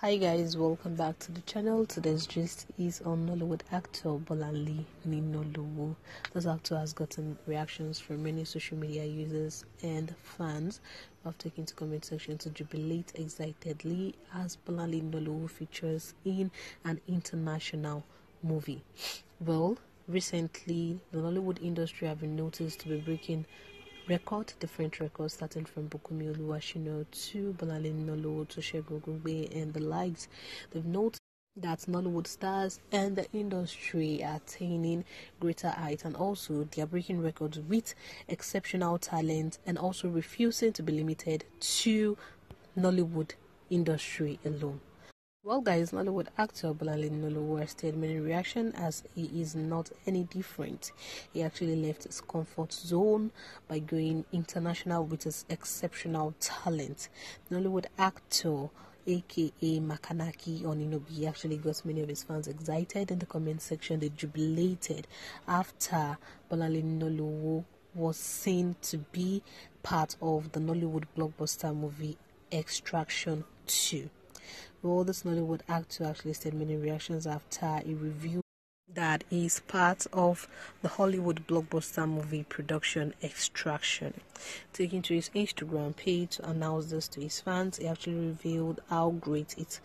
Hi guys, welcome back to the channel. Today's gist is on Nollywood actor Bolanle Ninalowo. This actor has gotten reactions from many social media users and fans have taken to comment section to jubilate excitedly as Bolanle Ninalowo features in an international movie. Well, recently the Nollywood industry have been noticed to be breaking record different records starting from Bukunmi Oluwashino to Bolanle Ninalowo to Ogungbe and the likes. They've noted that Nollywood stars and the industry are attaining greater heights and also they are breaking records with exceptional talent and also refusing to be limited to Nollywood industry alone. Well, guys, Nollywood actor Bolanle Ninalowo stated many reaction as he is not any different. He actually left his comfort zone by going international with his exceptional talent. Nollywood actor aka Makanaki Oninobi actually got many of his fans excited in the comment section. They jubilated after Bolanle Ninalowo was seen to be part of the Nollywood blockbuster movie Extraction 2. Well, this Nollywood actor actually said many reactions after a review that is part of the Hollywood blockbuster movie production Extraction. Taking to his Instagram page to announce this to his fans, he actually revealed how great it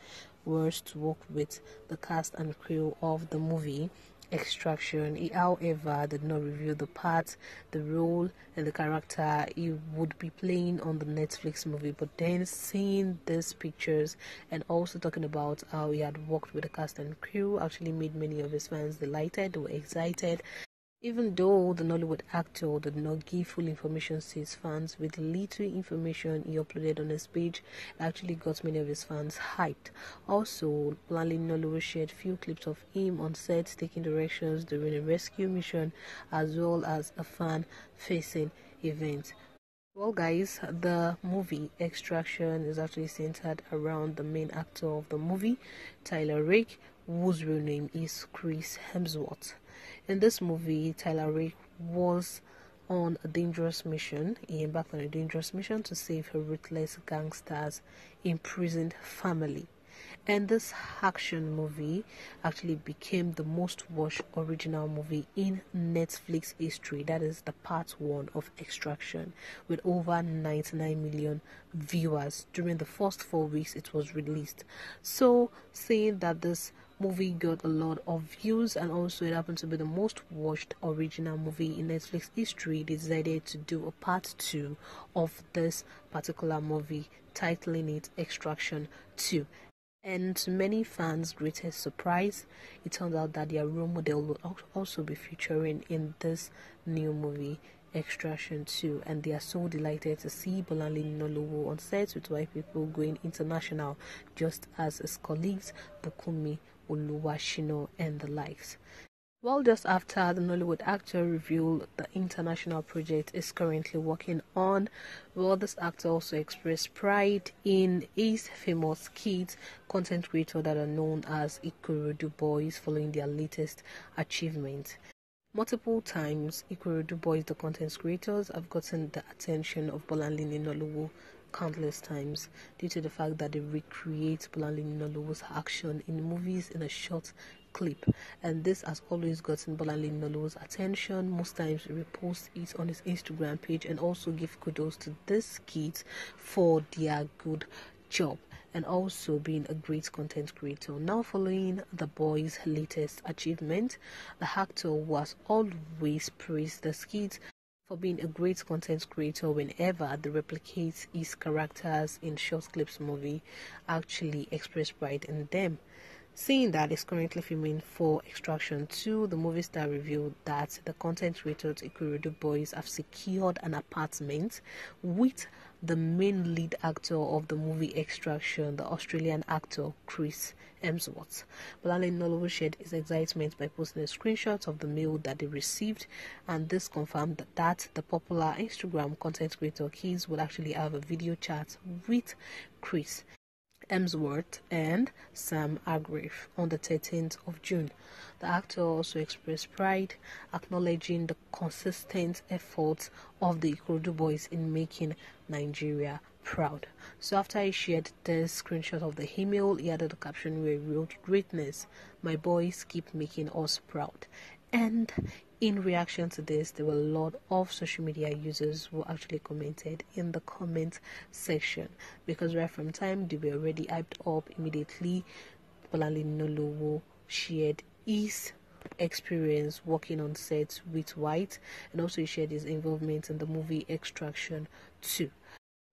was to work with the cast and crew of the movie extraction. He, however, did not reveal the part, the role, and the character he would be playing on the Netflix movie. But then, seeing these pictures and also talking about how he had worked with the cast and crew actually made many of his fans delighted, or excited, even though the Nollywood actor did not give full information to his fans, with little information he uploaded on his page, actually got many of his fans hyped. Also, Bolanle Ninalowo shared few clips of him on set taking directions during a rescue mission, as well as a fan-facing event. Well, guys, the movie Extraction is actually centered around the main actor of the movie, Tyler Rake, whose real name is Chris Hemsworth. In this movie, Tyler Rake was on a dangerous mission. He embarked on a dangerous mission to save a ruthless gangster's imprisoned family. And this action movie actually became the most watched original movie in Netflix history. That is the part one of Extraction, with over 99 million viewers during the first four weeks it was released. So, saying that this movie got a lot of views and also it happened to be the most watched original movie in Netflix history, they decided to do a part two of this particular movie, titling it Extraction 2. And to many fans' greatest surprise, it turned out that their role model will also be featuring in this new movie, Extraction 2. And they are so delighted to see Bolanle Ninalowo on set with white people going international, just as his colleagues Bukunmi Oluwashino and the likes. Well, just after the Nollywood actor revealed the international project is currently working on, well, this actor also expressed pride in his famous kids content creator that are known as Ikorodu Boys following their latest achievement. Multiple times, Ikorodu Boys, the content creators, have gotten the attention of Bolanle Ninalowo countless times due to the fact that they recreate Bolanle Ninalowo's action in movies in a short clip and this has always gotten Bolanle Ninalowo's attention most times he reposts it on his Instagram page and also give kudos to this kids for their good job and also being a great content creator. Now, following the boy's latest achievement, the actor was always praised the kids for being a great content creator whenever they replicate his characters in short clips movie actually express pride in them. Seeing that is currently filming for Extraction 2, the movie star revealed that the content creators Ikorodu Boys have secured an apartment with the main lead actor of the movie Extraction, the Australian actor Chris Hemsworth. Bolanle Ninalowo shared his excitement by posting a screenshot of the mail that they received, and this confirmed that the popular Instagram content creator Keys would actually have a video chat with Chris. Hemsworth and Sam Hargrave on the 13th of June. The actor also expressed pride, acknowledging the consistent efforts of the Ikorodu boys in making Nigeria proud. So after he shared this screenshot of the email, he added a caption where he wrote, Greatness, my boys keep making us proud. And in reaction to this, there were a lot of social media users who actually commented in the comment section because right from time they were already hyped up immediately. Bolanle Ninalowo shared his experience working on sets with White and also he shared his involvement in the movie Extraction 2.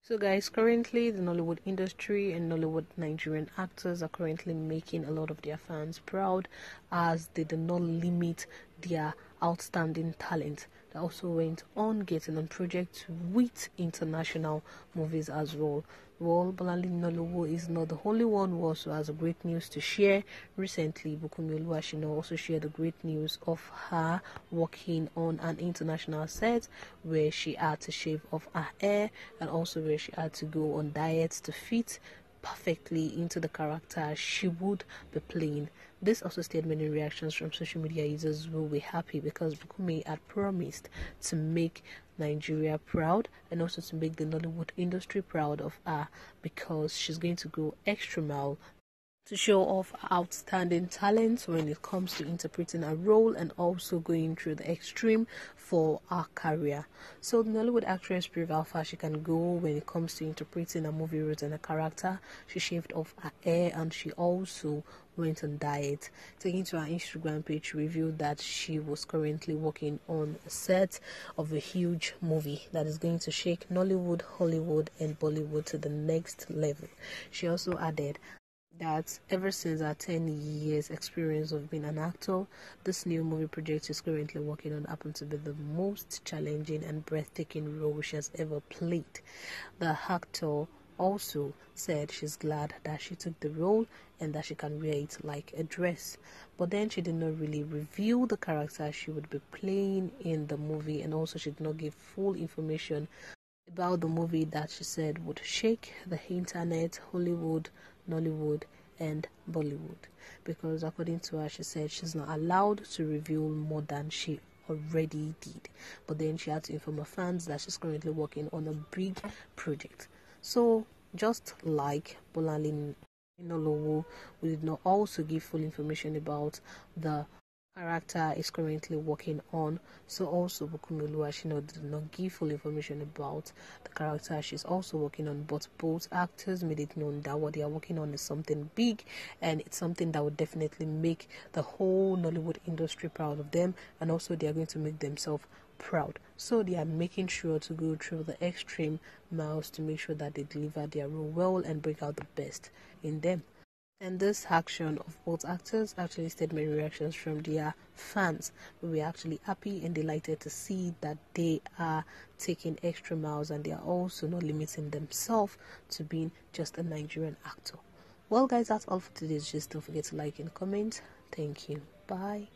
So, guys, currently the Nollywood industry and Nollywood Nigerian actors are currently making a lot of their fans proud as they do not limit their outstanding talent. that also went on getting on projects with international movies as well. Well, Bolanle Ninalowo is not the only one who also has great news to share. Recently, Bukunmi Oluwashina also shared the great news of her working on an international set where she had to shave off her hair and also where she had to go on diets to fit perfectly into the character she would be playing. This also stirred many reactions from social media users who were happy because Bukunmi had promised to make Nigeria proud and also to make the Nollywood industry proud of her because she's going to go extra mile to show off outstanding talent when it comes to interpreting a role and also going through the extreme for our career. So the Nollywood actress proved how far she can go when it comes to interpreting a movie role and a character. She shaved off her hair and she also went on diet. Taking to her Instagram page, revealed that she was currently working on a set of a huge movie that is going to shake Nollywood, Hollywood, and Bollywood to the next level. She also added, that ever since our 10 years experience of being an actor, this new movie project she's currently working on happened to be the most challenging and breathtaking role she has ever played. The actor also said she's glad that she took the role and that she can wear it like a dress. But then she did not really reveal the character she would be playing in the movie, and also she did not give full information about the movie that she said would shake the internet, Hollywood, Nollywood, and Bollywood. Because according to her, she said she's not allowed to reveal more than she already did. But then she had to inform her fans that she's currently working on a big project. So, just like Bolanle Ninalowo, we did not also give full information about the character is currently working on. So also Bukunmi Oluwashina did not give full information about the character she's also working on, but both actors made it known that what they are working on is something big and it's something that would definitely make the whole Nollywood industry proud of them and also they are going to make themselves proud. So they are making sure to go through the extreme miles to make sure that they deliver their role well and bring out the best in them. And this action of both actors actually stirred many reactions from their fans. We were actually happy and delighted to see that they are taking extra miles and they are also not limiting themselves to being just a Nigerian actor. Well, guys, that's all for today's gist. Don't forget to like and comment. Thank you. Bye.